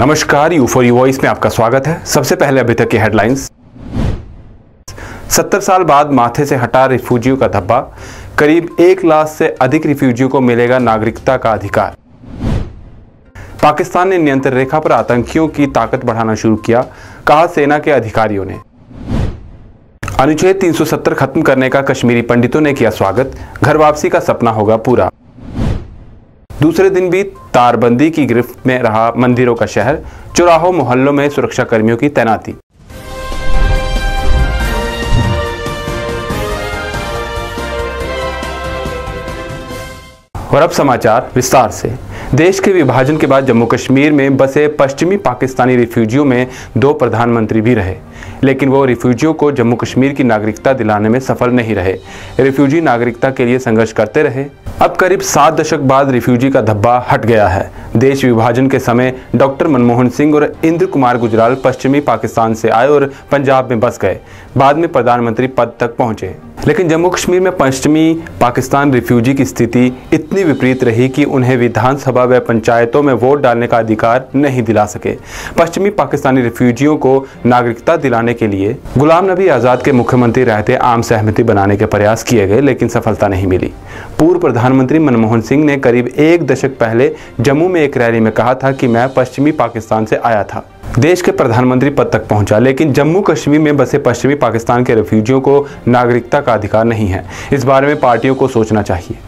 नमस्कार you for you voice में आपका स्वागत है। सबसे पहले अभी तक की हेडलाइंस सत्तर साल बाद माथे से हटा रिफ्यूजियों का धब्बा, करीब एक लाख से अधिक रिफ्यूजियों को मिलेगा नागरिकता का अधिकार। पाकिस्तान ने नियंत्रण रेखा पर आतंकियों की ताकत बढ़ाना शुरू किया, कहा सेना के अधिकारियों ने। अनुच्छेद 370 खत्म करने का कश्मीरी पंडितों ने किया स्वागत। घर वापसी का सपना होगा पूरा। दूसरे दिन भी तारबंदी की गिरफ्त में रहा मंदिरों का शहर, चौराहों मोहल्लों में सुरक्षा कर्मियों की तैनाती। और अब समाचार विस्तार से। देश के विभाजन के बाद जम्मू कश्मीर में बसे पश्चिमी पाकिस्तानी रिफ्यूजियों में दो प्रधानमंत्री भी रहे। लेकिन वो रिफ्यूजियों को जम्मू कश्मीर की नागरिकता दिलाने में सफल नहीं रहे। रिफ्यूजी नागरिकता के लिए संघर्ष करते रहे। अब करीब सात दशक बाद रिफ्यूजी का धब्बा हट गया है। देश विभाजन के समय डॉक्टर मनमोहन सिंह और इंद्र कुमार गुजराल पश्चिमी पाकिस्तान से आए और पंजाब में बस गए। बाद में प्रधानमंत्री पद तक पहुँचे। लेकिन जम्मू कश्मीर में पश्चिमी पाकिस्तान रिफ्यूजी की स्थिति इतनी विपरीत रही कि उन्हें विधानसभा व पंचायतों में वोट डालने का अधिकार नहीं दिला सके। पश्चिमी पाकिस्तानी रिफ्यूजियों को नागरिकता दिलाने के लिए गुलाम नबी आज़ाद के मुख्यमंत्री रहते आम सहमति बनाने के प्रयास किए गए, लेकिन सफलता नहीं मिली। पूर्व प्रधानमंत्री मनमोहन सिंह ने करीब एक दशक पहले जम्मू में एक रैली में कहा था कि मैं पश्चिमी पाकिस्तान से आया था। देश के प्रधानमंत्री पद तक पहुँचा, लेकिन जम्मू कश्मीर में बसे पश्चिमी पाकिस्तान के रिफ्यूजियों को नागरिकता का अधिकार नहीं है। इस बारे में पार्टियों को सोचना चाहिए।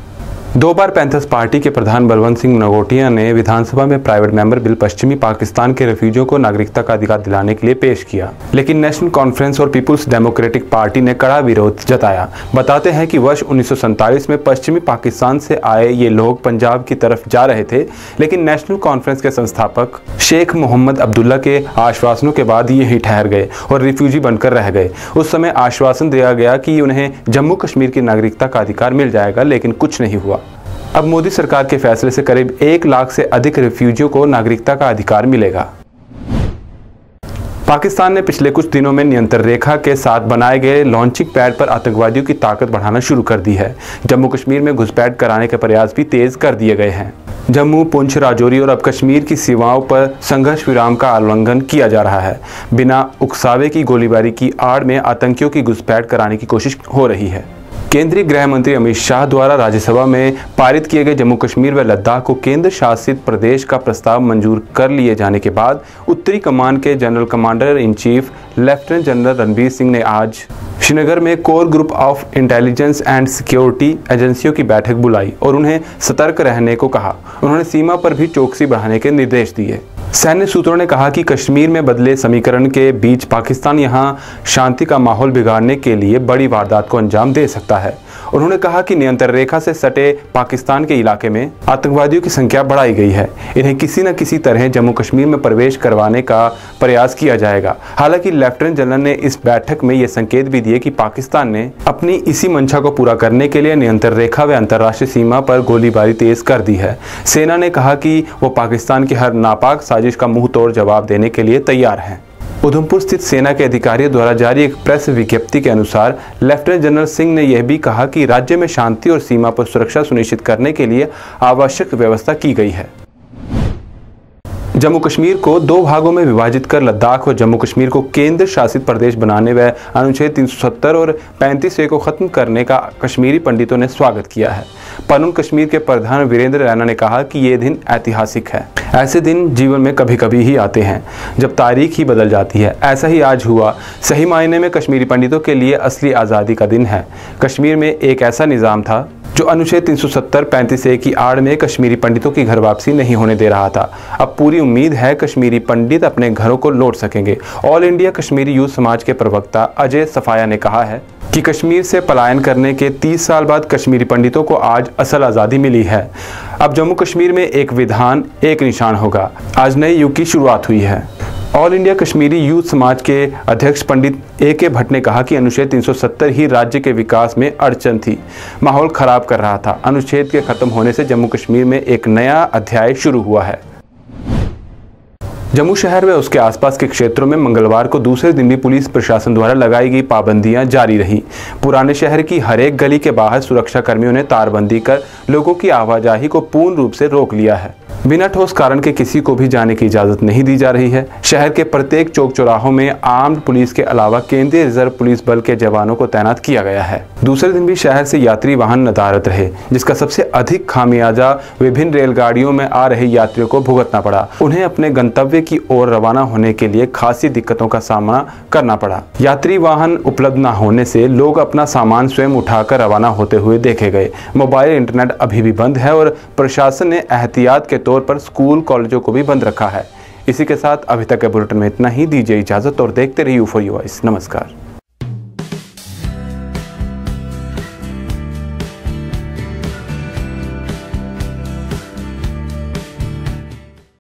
दो बार पैंथर्स पार्टी के प्रधान बलवंत सिंह नगोटिया ने विधानसभा में प्राइवेट मेंबर बिल पश्चिमी पाकिस्तान के रिफ्यूजियों को नागरिकता का अधिकार दिलाने के लिए पेश किया। लेकिन नेशनल कॉन्फ्रेंस और पीपुल्स डेमोक्रेटिक पार्टी ने कड़ा विरोध जताया। बताते हैं कि वर्ष उन्नीस में पश्चिमी पाकिस्तान से आए ये लोग पंजाब की तरफ़ जा रहे थे, लेकिन नेशनल कॉन्फ्रेंस के संस्थापक शेख मोहम्मद अब्दुल्ला के आश्वासनों के बाद यही ठहर गए और रिफ्यूजी बनकर रह गए। उस समय आश्वासन दिया गया कि उन्हें जम्मू कश्मीर की नागरिकता का अधिकार मिल जाएगा, लेकिन कुछ नहीं हुआ। अब मोदी सरकार के फैसले से करीब एक लाख से अधिक रिफ्यूजियों को नागरिकता का अधिकार मिलेगा। पाकिस्तान ने पिछले कुछ दिनों में नियंत्रण रेखा के साथ बनाए गए लॉन्चिंग पैड पर आतंकवादियों की ताकत बढ़ाना शुरू कर दी है। जम्मू कश्मीर में घुसपैठ कराने के प्रयास भी तेज कर दिए गए हैं। जम्मू, पुंछ, राजौरी और अब कश्मीर की सीमाओं पर संघर्ष विराम का उल्लंघन किया जा रहा है। बिना उकसावे की गोलीबारी की आड़ में आतंकियों की घुसपैठ कराने की कोशिश हो रही है। केंद्रीय गृह मंत्री अमित शाह द्वारा राज्यसभा में पारित किए गए जम्मू कश्मीर व लद्दाख को केंद्र शासित प्रदेश का प्रस्ताव मंजूर कर लिए जाने के बाद उत्तरी कमान के general commander in chief, lieutenant general Ranbir Singh ने आज श्रीनगर में corps group of intelligence and security एजेंसियों की बैठक बुलाई और उन्हें सतर्क रहने को कहा। उन्होंने सीमा पर भी चौकसी बढ़ाने के निर्देश दिए। सैन्य सूत्रों ने कहा कि कश्मीर में बदले समीकरण के बीच पाकिस्तान यहाँ शांति का माहौल बिगाड़ने के लिए बड़ी वारदात को अंजाम दे सकता है। उन्होंने कहा कि नियंत्रण रेखा से सटे पाकिस्तान के इलाके में आतंकवादियों की संख्या बढ़ाई गई है। इन्हें किसी न किसी तरह जम्मू कश्मीर में प्रवेश करवाने का प्रयास किया जाएगा। हालाँकि लेफ्टिनेंट जनरल ने इस बैठक में ये संकेत भी दिए कि पाकिस्तान ने अपनी इसी मंशा को पूरा करने के लिए नियंत्रण रेखा व अंतर्राष्ट्रीय सीमा पर गोलीबारी तेज कर दी है। सेना ने कहा कि वो पाकिस्तान की हर नापाक साजिश का मुँह तोड़ जवाब देने के लिए तैयार है। उधमपुर स्थित सेना के अधिकारियों द्वारा जारी एक प्रेस विज्ञप्ति के अनुसार, लेफ्टिनेंट जनरल सिंह ने यह भी कहा कि राज्य में शांति और सीमा पर सुरक्षा सुनिश्चित करने के लिए आवश्यक व्यवस्था की गई है। जम्मू कश्मीर को दो भागों में विभाजित कर लद्दाख और जम्मू कश्मीर को केंद्र शासित प्रदेश बनाने व अनुच्छेद 370 और 35 ए को खत्म करने का कश्मीरी पंडितों ने स्वागत किया है। पनुन कश्मीर के प्रधान वीरेंद्र रैना ने कहा कि ये दिन ऐतिहासिक है। ऐसे दिन जीवन में कभी कभी ही आते हैं, जब तारीख ही बदल जाती है। ऐसा ही आज हुआ, सही मायने में कश्मीरी पंडितों के लिए असली आज़ादी का दिन है। कश्मीर में एक ऐसा निज़ाम था, जो अनुच्छेद 370 पैंतीस ए की आड़ में कश्मीरी पंडितों की घर वापसी नहीं होने दे रहा था। अब पूरी उम्मीद है कश्मीरी पंडित अपने घरों को लौट सकेंगे। ऑल इंडिया कश्मीरी यूथ समाज के प्रवक्ता अजय सफाया ने कहा है कि कश्मीर से पलायन करने के 30 साल बाद कश्मीरी पंडितों को आज असल आज़ादी मिली है। अब जम्मू कश्मीर में एक विधान, एक निशान होगा। आज नए युग की शुरुआत हुई है। ऑल इंडिया कश्मीरी यूथ समाज के अध्यक्ष पंडित ए के भट्ट ने कहा कि अनुच्छेद 370 ही राज्य के विकास में अड़चन थी। माहौल खराब कर रहा था। अनुच्छेद के खत्म होने से जम्मू कश्मीर में एक नया अध्याय शुरू हुआ है। जम्मू शहर व उसके आसपास के क्षेत्रों में मंगलवार को दूसरे दिन भी पुलिस प्रशासन द्वारा लगाई गई पाबंदियाँ जारी रही। पुराने शहर की हर एक गली के बाहर सुरक्षा कर्मियों ने तारबंदी कर लोगों की आवाजाही को पूर्ण रूप से रोक लिया है। बिना ठोस कारण के किसी को भी जाने की इजाज़त नहीं दी जा रही है। शहर के प्रत्येक चौक चौराहों में आर्म्ड पुलिस के अलावा केंद्रीय रिज़र्व पुलिस बल के जवानों को तैनात किया गया है। दूसरे दिन भी शहर से यात्री वाहन नदारत रहे, जिसका सबसे अधिक खामियाजा विभिन्न रेलगाड़ियों में आ रहे यात्रियों को भुगतना पड़ा। उन्हें अपने गंतव्य की ओर रवाना होने के लिए खासी दिक्कतों का सामना करना पड़ा। यात्री वाहन उपलब्ध न होने से लोग अपना सामान स्वयं उठाकर रवाना होते हुए देखे गए। मोबाइल इंटरनेट अभी भी बंद है और प्रशासन ने एहतियात के तौर पर स्कूल कॉलेजों को भी बंद रखा है। इसी के साथ अभी तक के बुलेटिन में इतना ही। दीजिए इजाज़त और देखते रहिए यूफो वॉइस नमस्कार।